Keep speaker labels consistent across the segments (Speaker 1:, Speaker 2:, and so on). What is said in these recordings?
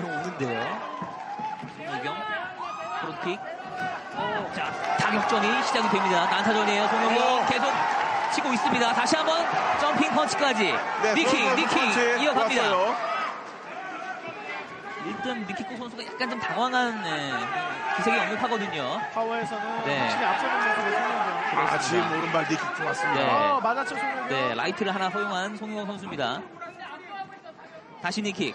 Speaker 1: 바로 오는데요. 송효경 front kick. 자 타격전이 시작이 됩니다. 난타전이에요. 송효경 계속 치고 있습니다. 다시 한번 jumping punch까지.
Speaker 2: 네, knee kick
Speaker 1: knee kick
Speaker 2: 펀치
Speaker 1: 이어갑니다.
Speaker 2: 좋았어요.
Speaker 1: 일단 미키코 선수가 약간 좀 당황한 예, 기색이 역력하거든요.
Speaker 3: 파워에서는
Speaker 1: 네.
Speaker 3: 확실히 앞서는 송효경.
Speaker 2: 아, 지금 오른발 knee kick 좋았습니다.
Speaker 1: 네.
Speaker 3: 어, 맞았죠 송효경.
Speaker 1: 네, 라이트를 하나 허용한 송효경 선수입니다. 다시 니킥.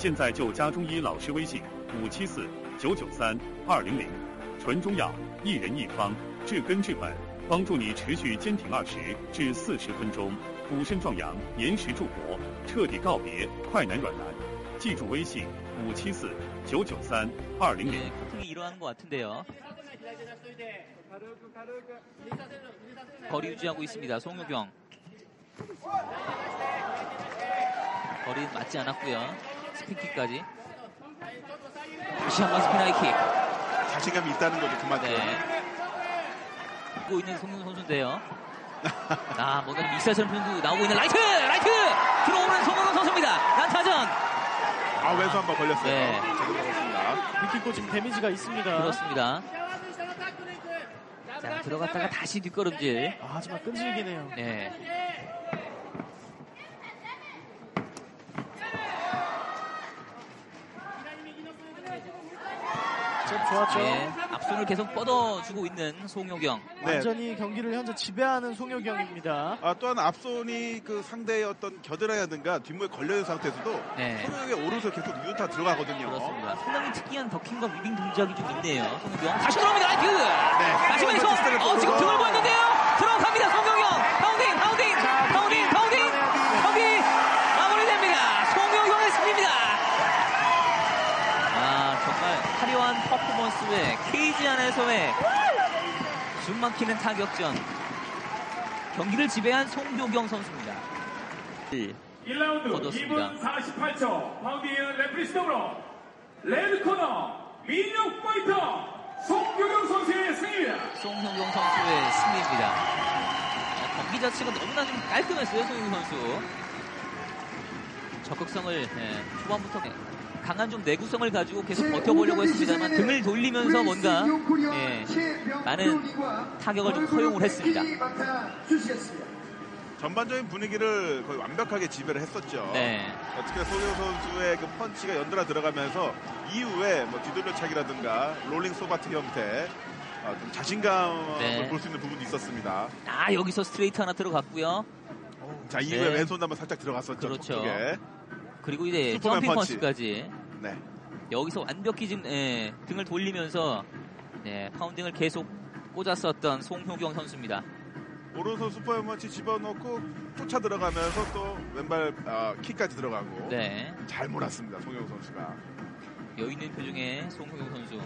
Speaker 4: 现在就加中医老师微信五七四九九三二零零，纯中药，一人一方，治根治本，帮助你持续坚挺二十至四十分钟，补肾壮阳，延时助勃，彻底告别快男软男。记住微信五七四九九三二零零。
Speaker 1: 네, 커팅이 일어나는 것 같은데요. 거리 유지하고 있습니다. 송효경. 거리 맞지 않았고요. 스피킥까지. 다시 한번 spin high kick.
Speaker 2: 자신감이 있다는 거죠, 그만큼.
Speaker 1: 네. 보고 있는 송효경 선수인데요. 아, 뭔가 좀 익살스런 표현도 나오고 있는 라이트! 라이트! 들어오는 송효경 선수입니다. 난타전!
Speaker 2: 아, 왼손 한번 걸렸어요.
Speaker 1: 네.
Speaker 2: 제대로 걸었습니다.
Speaker 3: 미키코 지금 damage가 있습니다.
Speaker 1: 그렇습니다. 자, 들어갔다가 다시 뒷걸음질.
Speaker 3: 아, 하지만 끈질기긴 해요.
Speaker 1: 네.
Speaker 3: 잽 좋았죠.
Speaker 1: 네. 앞손을 계속 뻗어주고 있는 송효경.
Speaker 2: 네.
Speaker 3: 완전히 경기를 현재 지배하는 송효경입니다.
Speaker 2: 아, 또한 앞손이 그 상대의 어떤 겨드랑이라든가 뒷목에 걸려있는 상태에서도
Speaker 1: 네.
Speaker 2: 송효경의 오른손 계속 유효타 들어가거든요.
Speaker 1: 그렇습니다. 상당히 특이한 더킹과 위빙 동작이 좀 있네요. 송효경. 다시 들어옵니다. 라이트!
Speaker 2: 네.
Speaker 1: 다시 왼손. 어, 지금 등을 보였는데요. 들어갑니다. 송효경. pounding, pounding, pounding, pounding. 경기 마무리됩니다. 송효경의 승리입니다. 아, 정말 화려한 퍼포먼스와 케이지 안에서의 숨 막히는 타격전. 경기를 지배한 송효경 선수입니다.
Speaker 5: 1라운드
Speaker 1: 얻었습니다.
Speaker 5: 2분 48초 pounding referee stop으로 red corner 민혁 파이터 송효경 선수의 승리입니다.
Speaker 1: 송효경 선수의 승리입니다. 어, 경기 자체가 너무나 좀 깔끔했어요, 송효경 선수. 적극성을 예, 초반부터 강한 좀 내구성을 가지고 계속 버텨보려고 했습니다만 등을 돌리면서 뭔가 예, 많은 타격을 좀 허용을 했습니다.
Speaker 2: 전반적인 분위기를 거의 완벽하게 지배를 했었죠.
Speaker 1: 네.
Speaker 2: 특히 소유 선수의 그 펀치가 연달아 들어가면서 이후에 뭐 뒤돌려차기라든가 롤링 소바트 형태 아, 좀 자신감을
Speaker 1: 네.
Speaker 2: 볼수 있는 부분도 있었습니다.
Speaker 1: 아 여기서 스트레이트 하나 들어갔고요.
Speaker 2: 자 이후에
Speaker 1: 네.
Speaker 2: 왼손도 한번 살짝 들어갔었죠.
Speaker 1: 그렇죠.
Speaker 2: 쪽에.
Speaker 1: 그리고 이제
Speaker 2: 슈퍼맨
Speaker 1: 점핑
Speaker 2: 펀치.
Speaker 1: 펀치까지
Speaker 2: 네.
Speaker 1: 여기서 완벽히 지금 예, 등을 돌리면서 네, pounding을 계속 꽂았었던 송효경 선수입니다.
Speaker 2: 오른손 슈퍼맨 펀치 집어넣고 쫓아 들어가면서 또 왼발 아, 킥까지 들어가고
Speaker 1: 네.
Speaker 2: 잘 몰았습니다. 송효경 선수가.
Speaker 1: 여유 있는 표정의 송효경 선수.